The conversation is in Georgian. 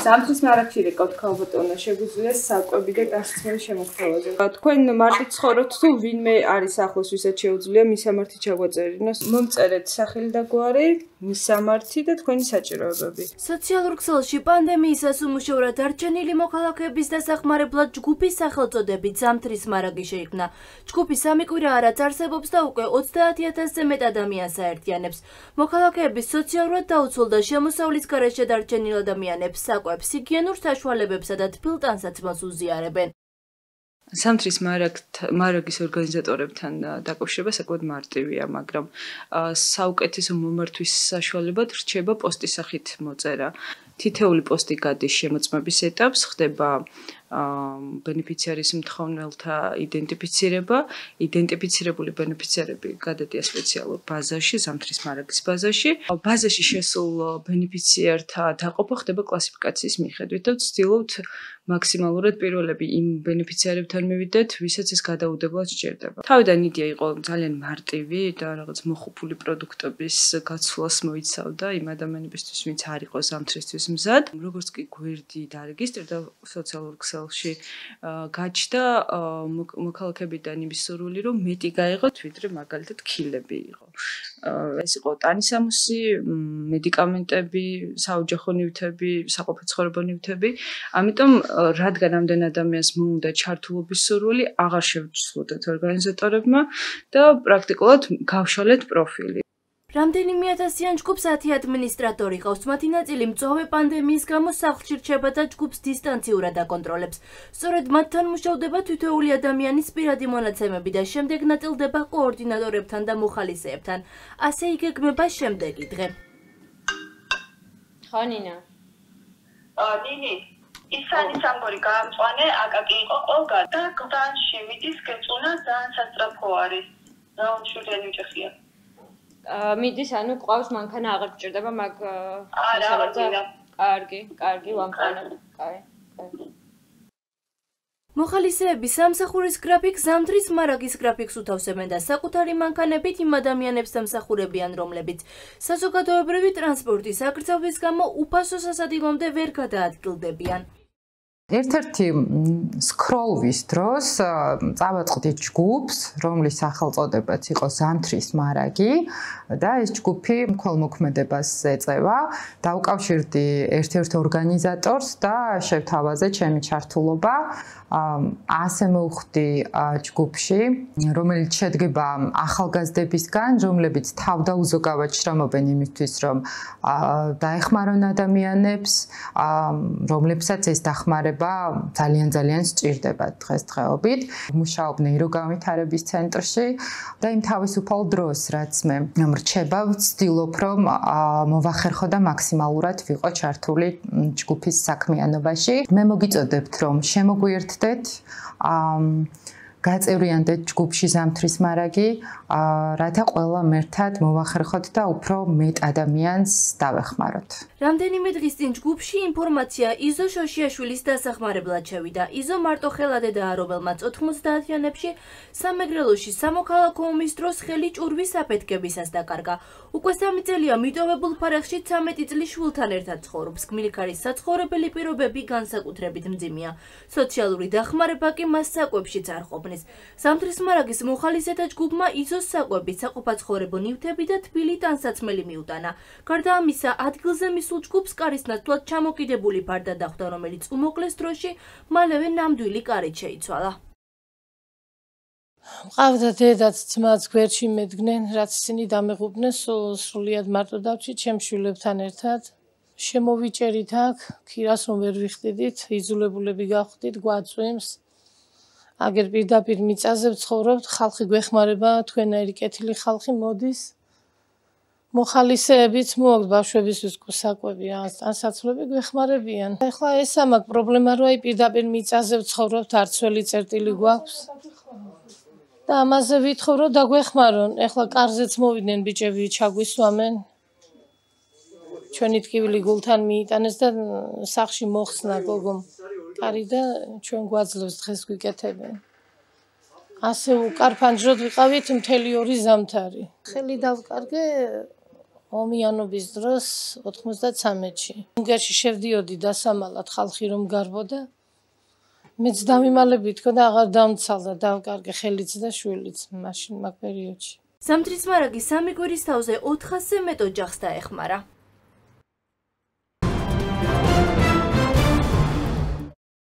ზამთრის მარაგში რეკავთ ქალბატონო შეგვიძლია საკვები და გასცემი შემოხელაზე. თქვენ მარტო ცხოვრობთ თუ ვინმე არის ახლოს ვისაც შეუძლია მისამართი ჩაგვაწერინოს. მომწერეთ სახელი და გვარი, მისამართი და თქვენი საჭიროებები. სოციალურ ქსელში პანდემიისას უმუშევრად არჩენილი მოქალაქეების დასახმარებლად ჯგუფის სახელწოდებით ზამთრის მარაგი შეიქმნა. ჯგუფი სამი კვირა არაც არსებობს და უკვე 30000-ზე მეტ ადამიანს აერთიანებს. მოქალაქეების სოციალურად დაუცველ და შემოსავლის გარეშე დარჩენილ ადამიანებს საკვებს ჰიგიენურ საშუალებებსა და თბილტანსაც მოსუზიარებენ. სამთრის მარაგის ორგანიზატორებთან დაკავშირება საკუთარ მარტივია, მაგრამ საუკეთესო მომართვის საშუალებად რჩება პოსტის სახით მოწერა. თითეული პოსტი გადის შემოწმების ეტაპს, ხდება ბენეფიციარის მთხოვნელთა იდენტიფიცირება, იდენტიფიცირებული ბენეფიციარები გადადიან სპეციალურ ბაზაში, ზამთრის მარაგის ბაზაში. ბაზაში შესულ ბენეფიციართა დაყოფა ხდება კლასიფიკაციის მიხედვით და ვცდილობთ მაქსიმალურად პირველები იმ ბენეფიციარებთან მივიდეთ, ვისაც ეს გადაუდებლად სჭირდება. თავიდან იდეა იყო ძალიან მარტივი და რაღაც მოხუპული პროდუქტების გაცვლას მოიცავდა იმ ადამიანებისთვის, ვინც არ იყო ზამთრისთვის მზად. როგორც კი გვერდი დარეგისტრირდა სოციალურ ქსელში, გაჩნდა მოქალაქეებიდან იმის სურვილი, რომ მეტი გაიღოთ, ვიდრე მაგალითად ქილები იყო. ეს იყო ტანისამოსი, მედიკამენტები, საოჯახო ნივთები, საყოფაცხოვრებო ცხოვრება ნივთები. ამიტომ რადგან ამდენ ადამიანს მოუნდა ჩართულობის სურვილი, აღარ შევცვლოდეთ ორგანიზატორებმა და პრაქტიკულად გავშალეთ პროფილი. რამდენიმე ათასიან ჯგუფს 10 ადმინისტრატორი ყავს. მათი ნაწილი მწვავე პანდემიის გამო სახლში რჩება და ჯგუფს დისტანციურად აკონტროლებს. სწორედ მათთან მუშავდება თითოეული ადამიანის პირადი მონაცემები და შემდეგ ნაწილდება კოორდინატორებთან და მოხალისეებთან. ასე იგეგმება შემდეგი დღე. ხანინა. აა, ნინი, ისანი სამბორი გაამწვანე, აკაკი იყო ყველგან და გდანში მიდის გეწუნა ძალიან სასწრაფო არის. რა უშურიანი უჭეხია. მიდის ანუ ყავს მანქანა აღარ გჭირდება მაგ არა, არა. კარგი, კარგი ვამყანებ. კაი, კაი. მოხალისეების სამსახურის გრაფიკ ზამთრის მარაგის გრაფიკს უთავსებენ და საკუთარი მანქანებით იმ ადამიანებს დამსახურებიან, რომლებიც საზოგადოებრივი ტრანსპორტის აკრძალვის გამო უფასო სასადილომდე ვერ გადაადგილდებიან. ერთ-ერთი სკროლვის დროს წავაწყდი ჯგუფს, რომლის სახელწოდებაც იყო ზამთრის მარაგი და ეს ჯგუფი მხოლმოქმედებას ეწევა. დაუკავშირდი ერთ-ერთ ორგანიზატორს და შევთავაზე ჩემი ჩართულობა. ასე მოვხდი ჯგუფში, რომელიც შედგება ახალგაზრდებისგან, რომლებიც თავდაუზოგავად შრომობენ იმისთვის, რომ დაეხმარონ ადამიანებს, რომლებსაც ეს დახმარება ძალიან ძალიან სჭირდება დღესდღეობით. მუშაობ ნეიროგავითარების ცენტრში და იმ თავისუფალ დროს, რაც მე მრჩება, ვცდილობ რომ მოვახერხო და მაქსიმალურად ვიყო ჩართული ჯგუფის საქმიანობაში. მე მოგიწოდებთ რომ შემოგვიერთდეთ აა გაწევრიანდეთ ჯგუფში ზამთრის მარაგი, რათა ყველა მერთად მოვახერხოთ და უფრო მეტ ადამიანს დავეხმაროთ. რამდენიმე დღის წინ ჯგუფში ინფორმაცია იზო შოშიაშვილის დასახმარებლად შევიდა. იზო მარტო ხელადედაა, რომელმაც 90-იანებში სამეგრელოში სამოქალაქო ომის დროს ხელი ჭურვის აფეთქებისას დაკარგა. უკვე სამი წელია მიტოვებულ ფარეხში 13 წლის შვილთან ერთად ცხოვრობს. გმილიქარის საცხოვრებელი პირობები განსაკუთრებით მძიმეა. სოციალური დახმარება კი მას საკვებშიც არ ყოფნა. ქვეყნის სამთრის მარაგის მოხალისეთა ჯგუფმა იზოს საკვები, საყოფაცხოვრებო ნივთები და თბილი ტანსაცმელი მიუტანა. გარდა ამისა, ადგილზე მისულ ჯგუფს კარის ნაცვლად ჩამოკიდებული ფარდა დახვდა, რომელიც უმოკლეს დროში მალევე ნამდვილი კარით შეიცვალა. ყავდა დედაც ძმაც გვერდში მედგნენ, რაც ისინი დამეღუპნენ სრულიად მარტო დავჭი ჩემშვილებთან ერთად. შემოვიჭერით აქ, ქირას რომ ვერ ვიხდიდით, იძულებულები გავხდით, გვაწვიმს. აგერ პირდაპირ მიწაზე ვცხოვრობთ, ხალხი გვეხმარება, თქვენაირი კეთილი ხალხი მოდის. მოხალისეებიც მოაქვს ბავშვებისთვის კუსაკვები, ანსაცვლები გვეხმარებიან. ეხლა ესა მაგ პრობლემა როა პირდაპირ მიწაზე ვცხოვრობთ, არცველი წერტილი გვაქვს. და ამაზე ვითხოვ რომ დაგვეხმარონ. ეხლა კარზეც მოვიდნენ ბიჭები, ჩაგვისვამენ. ჩვენი ტკივილი გულთან მიიტანეს და სახში მოხსნა გოგომ. კარი და ჩვენ გვაძლევს დღეს გვიკეთებენ. ასე უკარფანჯროდ ვიყავით მთელი ორი ზამთარი. ხელი დავკარგე ომიანობის დროს 93-ში. უნგერში შევდიოდი დასამალად ხალხი რომ გარბოდა. მეც დამიმალები თქო და აღარ დამცალდა, დავკარგე ხელიც და შვილიც მაშინ მაგ პერიოდში. სამთრის მარაგი სამი კვირის თავზე 400-ზე მეტ ოჯახს დაეხმარა.